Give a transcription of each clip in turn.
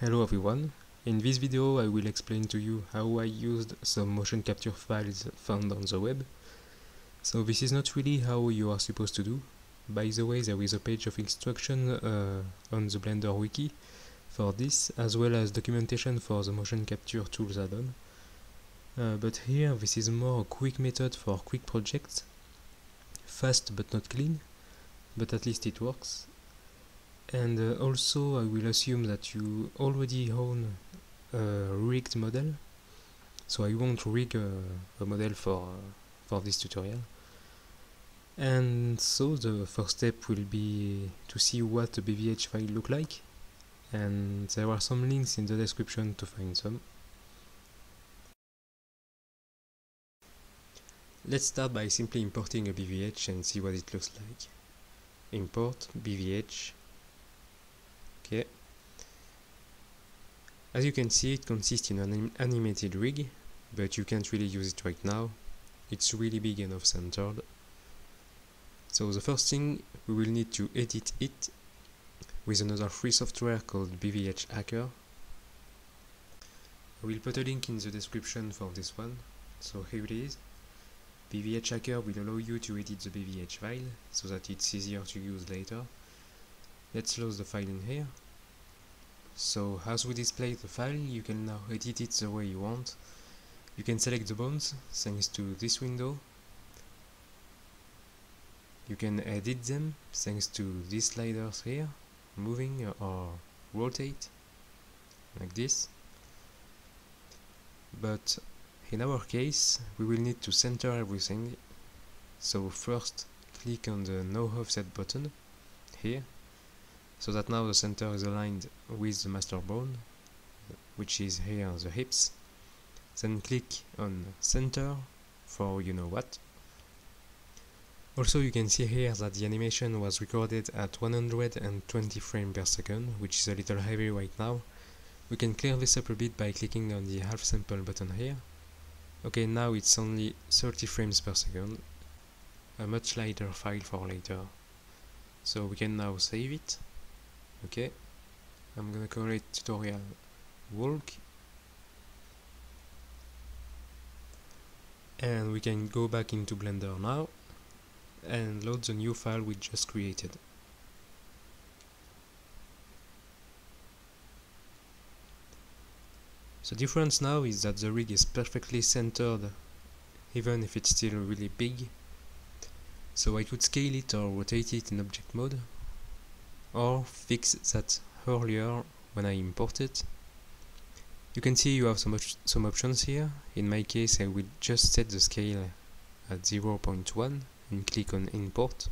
Hello everyone. In this video I will explain to you how I used some motion capture files found on the web. So this is not really how you are supposed to do. By the way there is a page of instruction uh, on the Blender wiki for this as well as documentation for the motion capture tools add-on. Uh, but here this is more a quick method for quick projects. Fast but not clean, but at least it works and uh, also I will assume that you already own a rigged model so I won't rig a, a model for, for this tutorial and so the first step will be to see what a BVH file look like and there are some links in the description to find some. Let's start by simply importing a BVH and see what it looks like. Import BVH Okay. As you can see, it consists in an anim animated rig, but you can't really use it right now. It's really big and off-centered. So the first thing, we will need to edit it with another free software called BVH Hacker. I will put a link in the description for this one, so here it is. BVH Hacker will allow you to edit the BVH file, so that it's easier to use later. Let's load the file in here. So as we display the file, you can now edit it the way you want. You can select the bones thanks to this window. You can edit them thanks to these sliders here, moving or rotate, like this. But in our case, we will need to center everything. So first, click on the No Offset button here so that now the center is aligned with the master bone which is here the hips. Then click on center for you know what. Also you can see here that the animation was recorded at 120 frames per second which is a little heavy right now. We can clear this up a bit by clicking on the half sample button here. Okay now it's only 30 frames per second a much lighter file for later. So we can now save it okay. I'm gonna call it tutorial. Walk and we can go back into blender now and load the new file we just created. The difference now is that the rig is perfectly centered even if it's still really big. So I could scale it or rotate it in object mode or fix that earlier when I import it. You can see you have some, some options here. In my case I will just set the scale at 0.1 and click on import.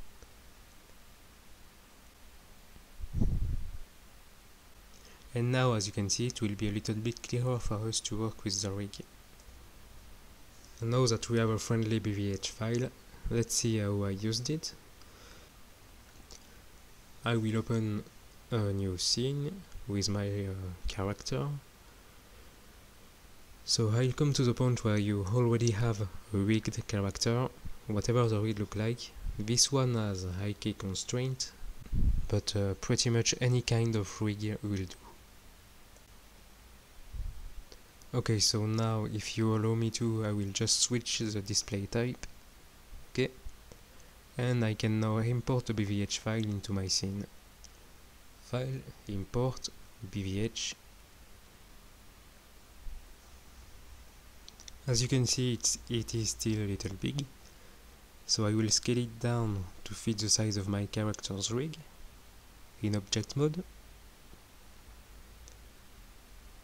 And now as you can see it will be a little bit clearer for us to work with the rig. now that we have a friendly BVH file, let's see how I used it. I will open a new scene with my uh, character. So I'll come to the point where you already have a rigged character whatever the rig look like. This one has IK constraint but uh, pretty much any kind of rig will do. Okay so now if you allow me to I will just switch the display type. Okay and I can now import the BVH file into my scene. File, import, BVH. As you can see it's, it is still a little big, so I will scale it down to fit the size of my character's rig in object mode.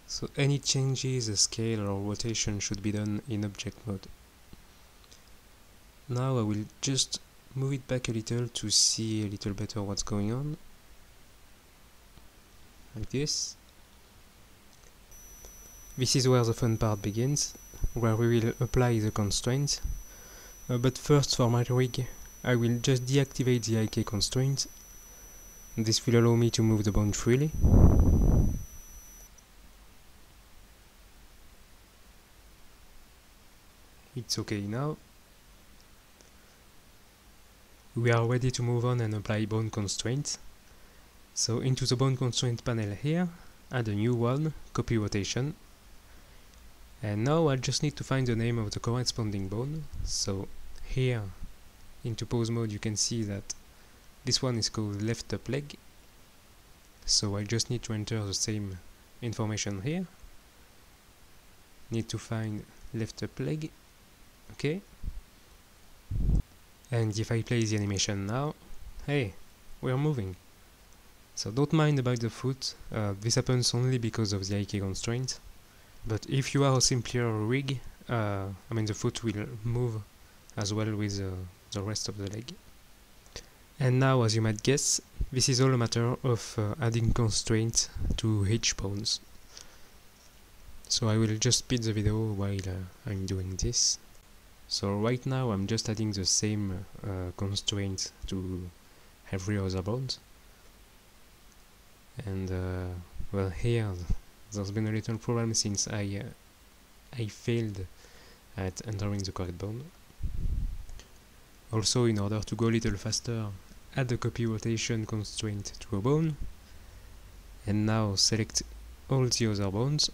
So any changes, scale or rotation should be done in object mode. Now I will just move it back a little to see a little better what's going on. Like this. This is where the fun part begins where we will apply the constraints. Uh, but first for my rig I will just deactivate the IK constraint this will allow me to move the bone freely. It's okay now we are ready to move on and apply bone constraints. So into the bone constraint panel here, add a new one, copy rotation. And now I just need to find the name of the corresponding bone. So here into pose mode you can see that this one is called left up leg. So I just need to enter the same information here. Need to find left up leg. Okay. And if I play the animation now, hey, we're moving. So don't mind about the foot, uh, this happens only because of the IK constraint. But if you are a simpler rig, uh, I mean the foot will move as well with uh, the rest of the leg. And now, as you might guess, this is all a matter of uh, adding constraints to each bones. So I will just speed the video while uh, I'm doing this. So right now I'm just adding the same uh, constraint to every other bones. And uh, well here there's been a little problem since I uh, I failed at entering the correct bone. Also in order to go a little faster add a copy rotation constraint to a bone and now select all the other bones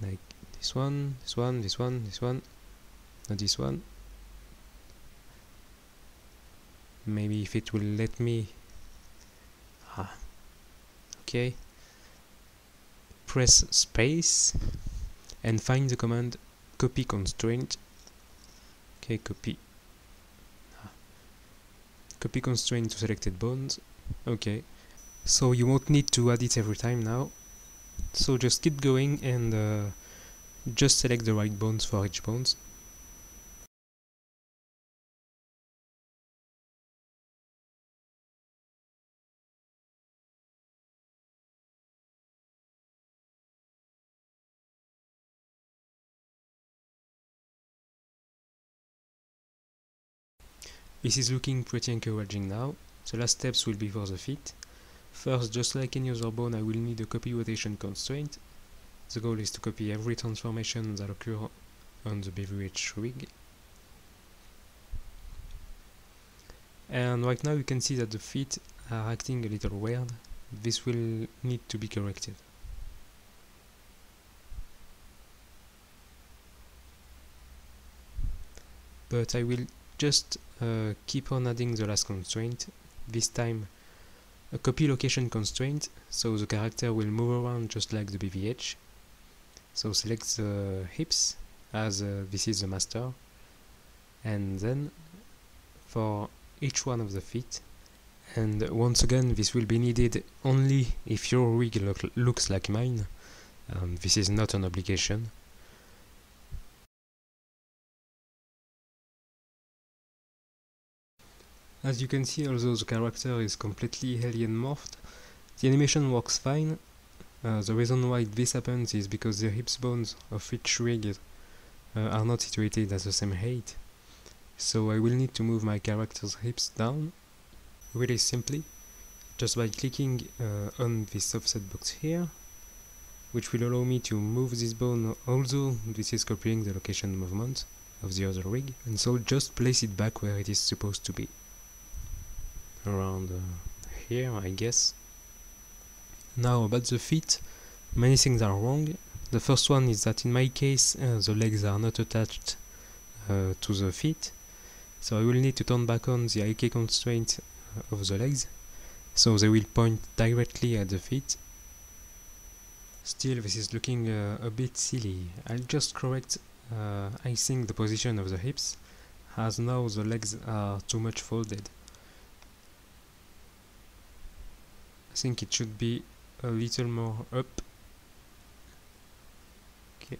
like this one, this one, this one, this one, not this one. Maybe if it will let me. Ah, okay. Press space and find the command copy constraint. Okay, copy. Ah. Copy constraint to selected bones. Okay. So you won't need to add it every time now. So just keep going and uh, just select the right bones for each bones. This is looking pretty encouraging now. The last steps will be for the feet. First, just like any other bone, I will need a copy rotation constraint the goal is to copy every transformation that occurs on the BVH rig. And right now you can see that the feet are acting a little weird. This will need to be corrected. But I will just uh, keep on adding the last constraint, this time a copy location constraint, so the character will move around just like the BVH, so select the hips as uh, this is the master. And then for each one of the feet and once again this will be needed only if your look, looks like mine. Um, this is not an obligation. As you can see although the character is completely alien morphed the animation works fine uh, the reason why this happens is because the hips bones of each rig uh, are not situated at the same height. So I will need to move my character's hips down really simply just by clicking uh, on this offset box here which will allow me to move this bone although this is copying the location movement of the other rig and so just place it back where it is supposed to be. Around uh, here I guess now about the feet, many things are wrong. The first one is that in my case uh, the legs are not attached uh, to the feet, so I will need to turn back on the IK constraint of the legs, so they will point directly at the feet. Still, this is looking uh, a bit silly. I'll just correct, uh, I think, the position of the hips, as now the legs are too much folded. I think it should be a little more up. Okay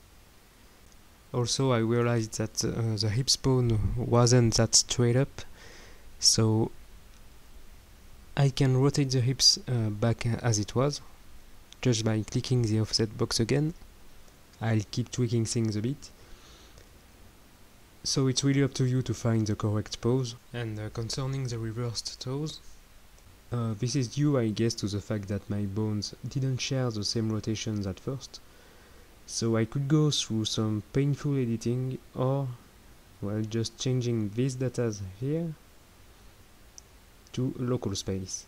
also I realized that uh, the hip bone wasn't that straight up so I can rotate the hips uh, back as it was. Just by clicking the offset box again I'll keep tweaking things a bit. So it's really up to you to find the correct pose. And uh, concerning the reversed toes uh, this is due, I guess, to the fact that my bones didn't share the same rotations at first. So I could go through some painful editing or, well, just changing these datas here to local space.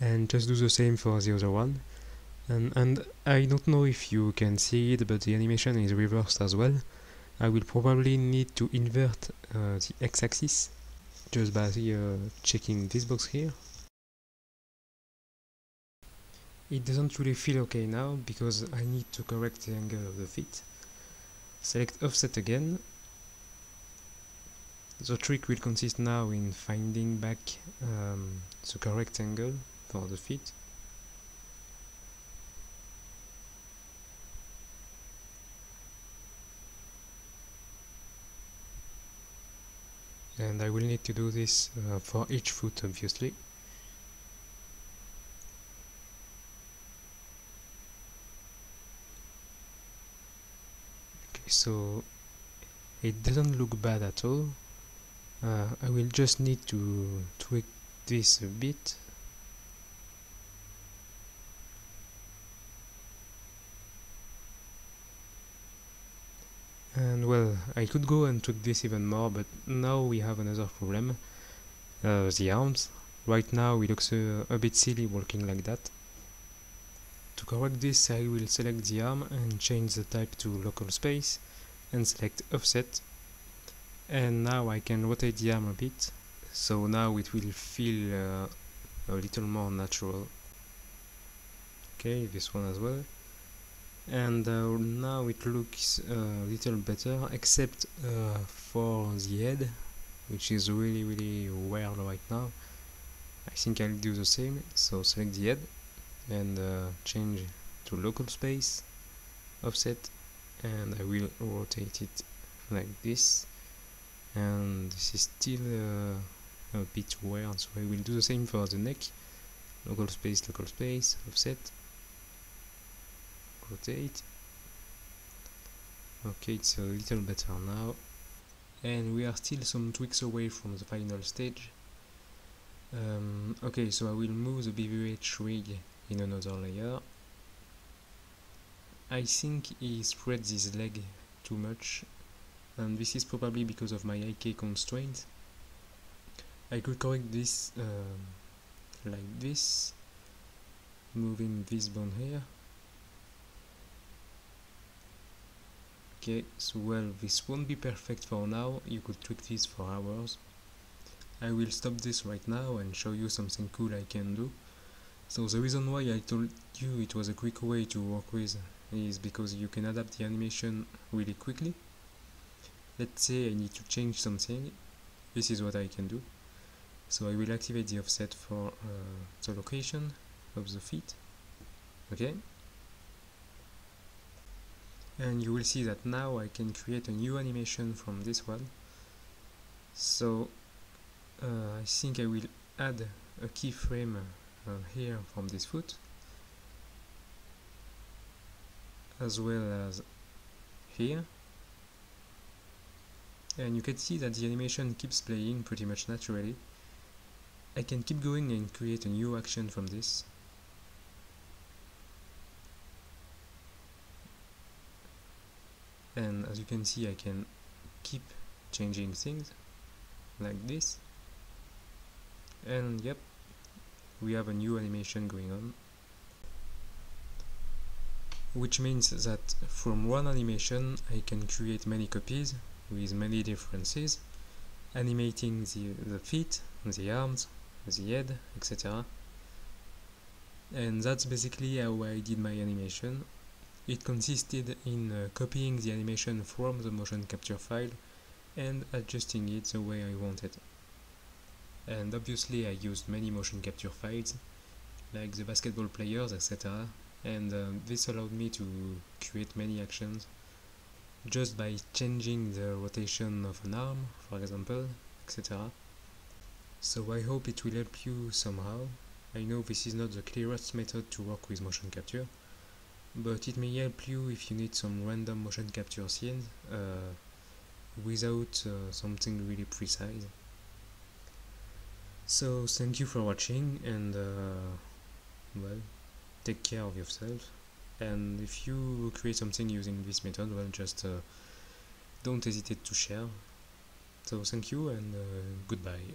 and just do the same for the other one and, and I don't know if you can see it but the animation is reversed as well I will probably need to invert uh, the x-axis just by uh, checking this box here. It doesn't really feel okay now because I need to correct the angle of the feet. Select offset again. The trick will consist now in finding back um, the correct angle for the feet and I will need to do this uh, for each foot obviously. Okay so it doesn't look bad at all. Uh, I will just need to tweak this a bit and well I could go and tweak this even more but now we have another problem. Uh, the arms right now it looks a bit silly walking like that. To correct this I will select the arm and change the type to local space and select offset. And now I can rotate the arm a bit so now it will feel uh, a little more natural. Okay this one as well and uh, now it looks a little better except uh, for the head which is really really weird right now. I think I'll do the same. So select the head and uh, change to local space offset and I will rotate it like this. And this is still uh, a bit weird so I will do the same for the neck. Local space local space offset rotate okay it's a little better now. And we are still some tweaks away from the final stage. Um, okay so I will move the BVH rig in another layer. I think he spreads his leg too much and this is probably because of my IK constraint. I could correct this um, like this moving this bone here okay so well this won't be perfect for now. You could tweak this for hours. I will stop this right now and show you something cool I can do. So the reason why I told you it was a quick way to work with is because you can adapt the animation really quickly. Let's say I need to change something. This is what I can do. So I will activate the offset for uh, the location of the feet. Okay and you will see that now I can create a new animation from this one. So uh, I think I will add a keyframe uh, here from this foot as well as here. And you can see that the animation keeps playing pretty much naturally. I can keep going and create a new action from this and as you can see I can keep changing things like this. And yep we have a new animation going on. Which means that from one animation I can create many copies with many differences animating the, the feet, the arms, the head, etc. And that's basically how I did my animation it consisted in uh, copying the animation from the motion capture file and adjusting it the way I wanted. And obviously I used many motion capture files, like the basketball players, etc. And uh, this allowed me to create many actions just by changing the rotation of an arm, for example, etc. So I hope it will help you somehow. I know this is not the clearest method to work with motion capture, but it may help you if you need some random motion capture scenes uh, without uh, something really precise. So thank you for watching and uh, well take care of yourself. And if you create something using this method well just uh, don't hesitate to share. So thank you and uh, goodbye